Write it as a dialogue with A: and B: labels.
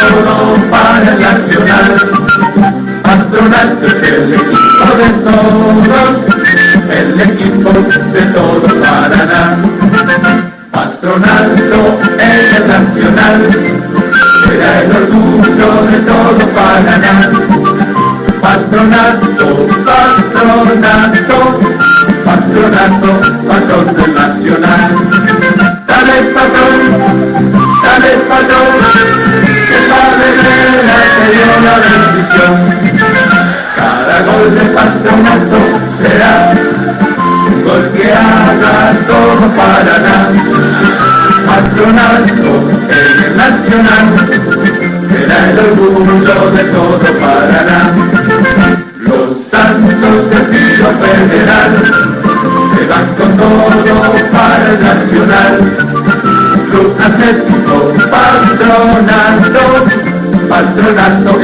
A: todo para el nacional. Patronato es el equipo de todos, el equipo de todo Paraná. Patronato es el nacional, será el orgullo de todo Paraná. Patronato, patronato, de patronato será un gol que haga todo Paraná. Patronato en el nacional, será el orgullo de todo Paraná. Los santos de Tiro Federal se van con todo para el nacional. Club Atlético Patronato, Patronato